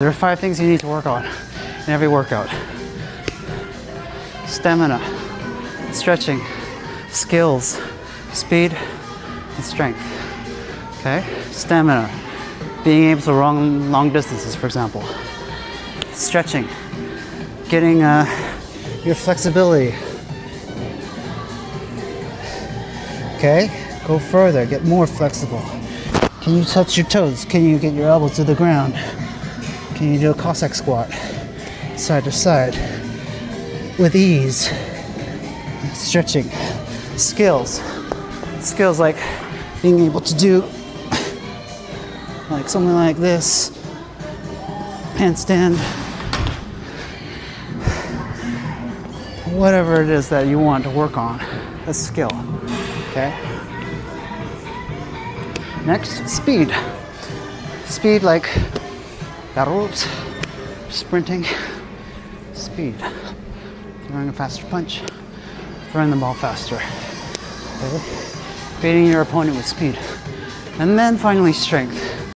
There are five things you need to work on in every workout stamina, stretching, skills, speed, and strength. Okay? Stamina, being able to run long distances, for example. Stretching, getting uh, your flexibility. Okay? Go further, get more flexible. Can you touch your toes? Can you get your elbows to the ground? Can you do a Cossack squat? Side to side. With ease. Stretching. Skills. Skills like being able to do like something like this. Handstand. Whatever it is that you want to work on. A skill. Okay? Next, speed. Speed like battle ropes, sprinting, speed, throwing a faster punch, throwing the ball faster, beating your opponent with speed. And then finally, strength.